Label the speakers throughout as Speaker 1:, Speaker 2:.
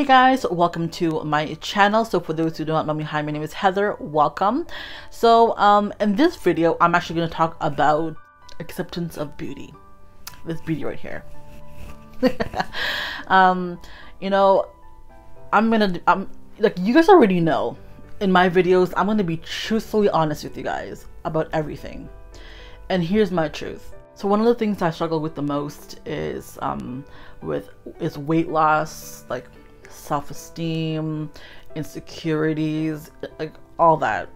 Speaker 1: Hey guys, welcome to my channel. So for those who do not know me, hi, my name is Heather. Welcome. So um, in this video, I'm actually going to talk about acceptance of beauty. This beauty right here. um, you know, I'm gonna, I'm like you guys already know. In my videos, I'm gonna be truthfully honest with you guys about everything. And here's my truth. So one of the things I struggle with the most is um, with is weight loss, like self-esteem, insecurities, like all that.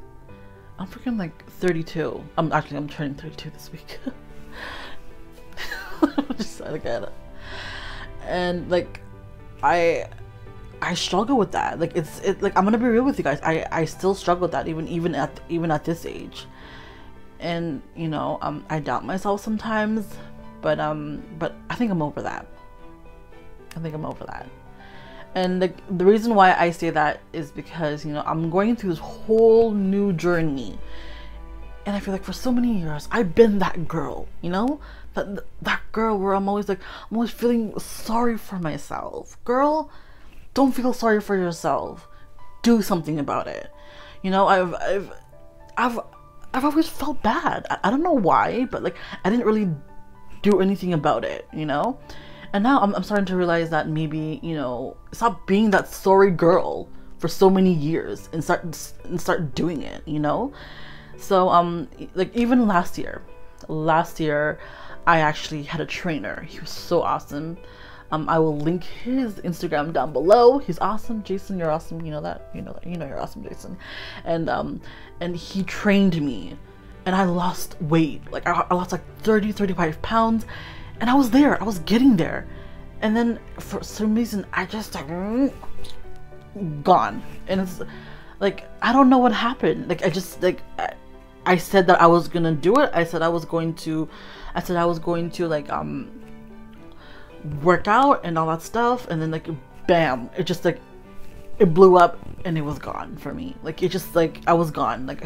Speaker 1: I'm freaking like 32. I'm actually I'm turning 32 this week. just like it. And like I I struggle with that. Like it's it like I'm gonna be real with you guys. I I still struggle with that even even at even at this age and you know um, i doubt myself sometimes but um but i think i'm over that i think i'm over that and the, the reason why i say that is because you know i'm going through this whole new journey. And i feel like for so many years i've been that girl you know? That that girl where i'm always like i'm always feeling sorry for myself. Girl don't feel sorry for yourself. Do something about it. You know i've i've i've I've always felt bad. I, I don't know why, but like I didn't really do anything about it, you know? And now I'm, I'm starting to realize that maybe, you know, stop being that sorry girl for so many years and start and start doing it, you know? So um like even last year, last year I actually had a trainer. He was so awesome. Um, I will link his Instagram down below. He's awesome, Jason. You're awesome. You know that. You know that. You know you're awesome, Jason. And um, and he trained me, and I lost weight. Like I, I lost like 30, 35 pounds, and I was there. I was getting there, and then for some reason I just like gone, and it's like I don't know what happened. Like I just like. I, I said that I was gonna do it. I said I was going to, I said I was going to like um work out and all that stuff and then like bam it just like it blew up and it was gone for me like it just like i was gone like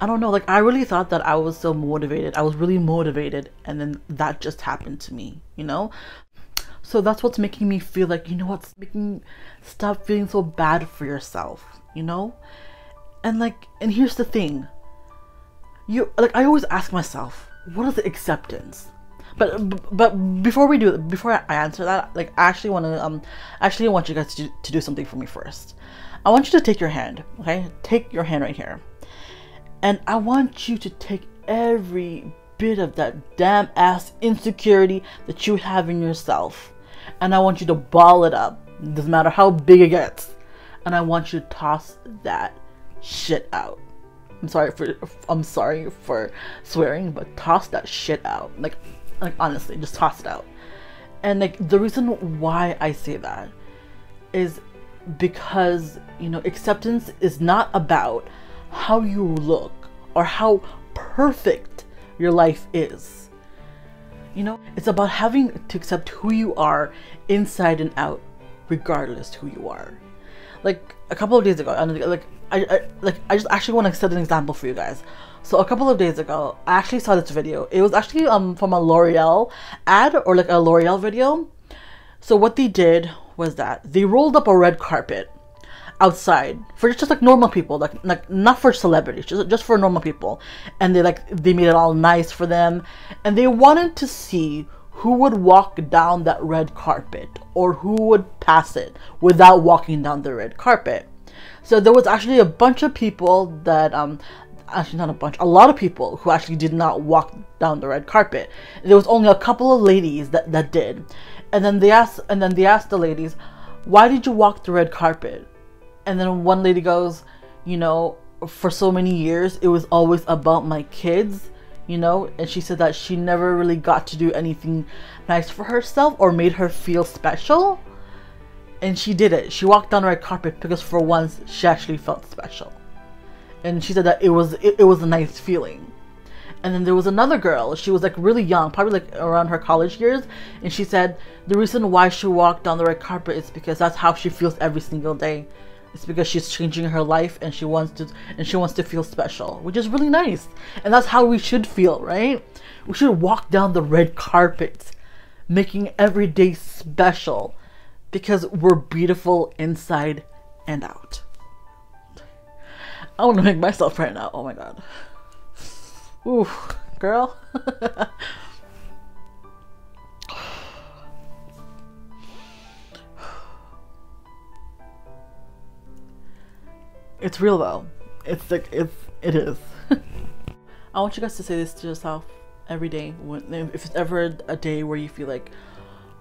Speaker 1: i don't know like i really thought that i was so motivated i was really motivated and then that just happened to me you know so that's what's making me feel like you know what's making stop feeling so bad for yourself you know and like and here's the thing you like i always ask myself what is the acceptance but but before we do it, before I answer that, like I actually want to um actually want you guys to, to do something for me first. I want you to take your hand, okay? Take your hand right here. And I want you to take every bit of that damn ass insecurity that you have in yourself. And I want you to ball it up. Doesn't matter how big it gets. And I want you to toss that shit out. I'm sorry for I'm sorry for swearing, but toss that shit out. Like like honestly, just toss it out. And like the reason why I say that is because, you know, acceptance is not about how you look or how perfect your life is. You know, it's about having to accept who you are inside and out, regardless who you are. Like a couple of days ago, like I, I like I just actually want to set an example for you guys. So a couple of days ago, I actually saw this video. It was actually um from a L'Oreal ad or like a L'Oreal video. So what they did was that they rolled up a red carpet outside for just like normal people, like like not for celebrities, just just for normal people. And they like they made it all nice for them, and they wanted to see who would walk down that red carpet or who would pass it without walking down the red carpet. So there was actually a bunch of people that um actually not a bunch, a lot of people who actually did not walk down the red carpet. There was only a couple of ladies that, that did. And then they asked and then they asked the ladies, why did you walk the red carpet? And then one lady goes, you know, for so many years it was always about my kids, you know, and she said that she never really got to do anything nice for herself or made her feel special. And she did it. She walked down the red carpet because for once she actually felt special. And she said that it was it, it was a nice feeling. And then there was another girl. She was like really young probably like around her college years. And she said the reason why she walked down the red carpet is because that's how she feels every single day it's because she's changing her life and she wants to and she wants to feel special which is really nice and that's how we should feel right we should walk down the red carpet making every day special because we're beautiful inside and out. I want to make myself right now. Oh my god. Ooh, girl. it's real though. It's like it's it is. I want you guys to say this to yourself every day. When if it's ever a day where you feel like,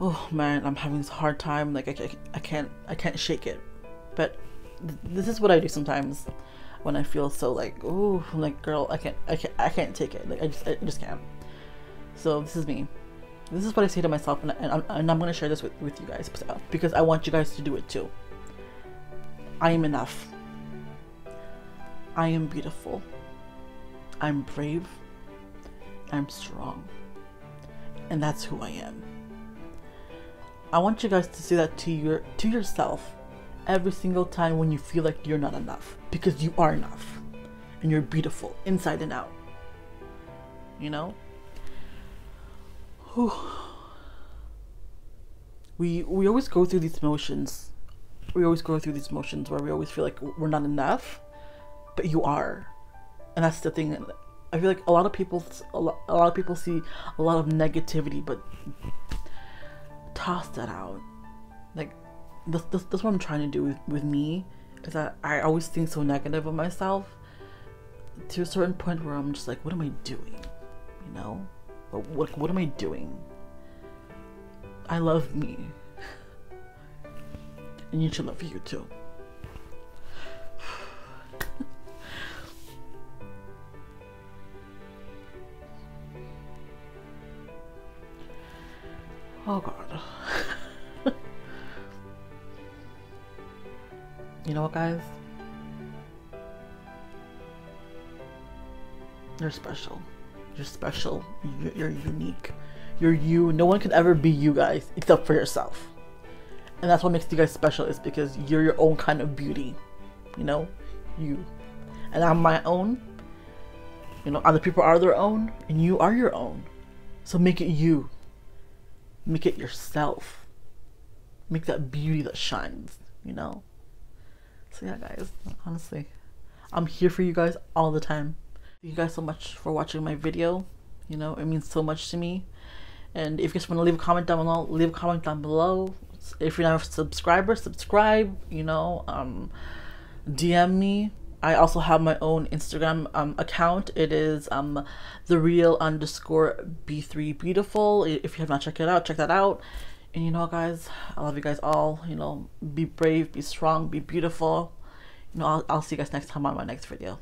Speaker 1: oh man, I'm having this hard time. Like I, I can't I can't shake it. But th- this is what I do sometimes when I feel so like, oh, like girl, I can't I can't I can't take it. Like I just I just can't. So this is me. This is what I say to myself, and, and, I'm, and I'm gonna share this with, with you guys because I want you guys to do it too. I am enough. I am beautiful. I'm brave. I'm strong. And that's who I am. I want you guys to say that to your to yourself every single time when you feel like you're not enough because you are enough and you're beautiful inside and out. You know? Whew. We we always go through these motions. We always go through these motions where we always feel like we're not enough, but you are. And that's the thing. I feel like a lot of people a lot, a lot of people see a lot of negativity, but toss that out. Like this, this, this what I'm trying to do with, with me is that I always think so negative of myself to a certain point where I'm just like, what am I doing? You know? What, what am I doing? I love me. And you should love you too. Oh god. You know what, guys? You're special. You're special. You're unique. You're you. No one can ever be you guys except for yourself. And that's what makes you guys special is because you're your own kind of beauty. You know? You. And I'm my own. You know, other people are their own, and you are your own. So make it you. Make it yourself. Make that beauty that shines, you know? So yeah, guys, honestly, I'm here for you guys all the time. Thank you guys so much for watching my video. You know, it means so much to me. And if you guys want to leave a comment down below, leave a comment down below. If you're not a subscriber, subscribe. You know, um, DM me. I also have my own Instagram um, account. It is um, the real underscore b3 beautiful. If you have not checked it out, check that out. And you know, guys, I love you guys all. You know, be brave, be strong, be beautiful. You know, I'll, I'll see you guys next time on my next video.